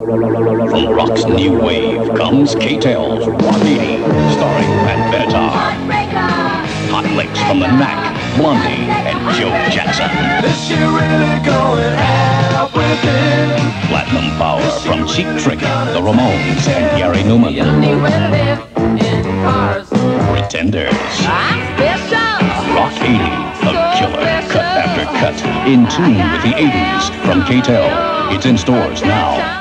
From rock's new wave comes K-Tel's starring Pat Benatar. Hot licks from the Knack, Blondie, and Joe Jackson. Is she really going out with him? Platinum power from Cheap Trick, the Ramones, and Gary Numan. The. Pretenders. I'm special. Rock 80, a killer, cut after cut, in tune with the 80s from K-Tel. It's in stores now.